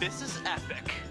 this is epic.